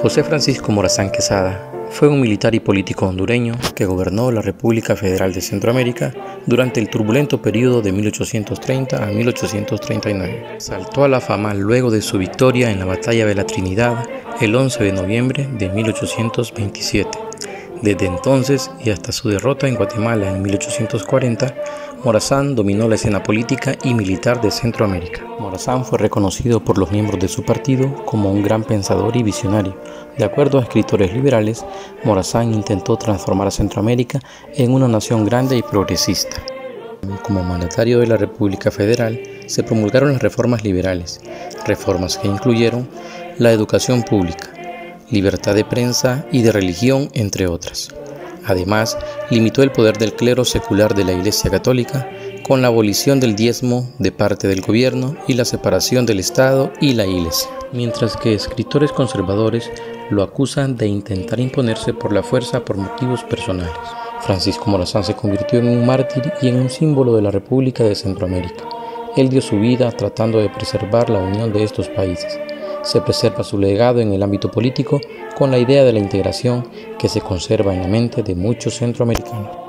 José Francisco Morazán Quesada fue un militar y político hondureño que gobernó la República Federal de Centroamérica durante el turbulento periodo de 1830 a 1839. Saltó a la fama luego de su victoria en la Batalla de la Trinidad el 11 de noviembre de 1827 desde entonces y hasta su derrota en Guatemala en 1840, Morazán dominó la escena política y militar de Centroamérica. Morazán fue reconocido por los miembros de su partido como un gran pensador y visionario. De acuerdo a escritores liberales, Morazán intentó transformar a Centroamérica en una nación grande y progresista. Como mandatario de la República Federal, se promulgaron las reformas liberales, reformas que incluyeron la educación pública, libertad de prensa y de religión, entre otras. Además, limitó el poder del clero secular de la Iglesia Católica con la abolición del diezmo de parte del gobierno y la separación del Estado y la Iglesia, mientras que escritores conservadores lo acusan de intentar imponerse por la fuerza por motivos personales. Francisco Morazán se convirtió en un mártir y en un símbolo de la República de Centroamérica. Él dio su vida tratando de preservar la unión de estos países se preserva su legado en el ámbito político con la idea de la integración que se conserva en la mente de muchos centroamericanos.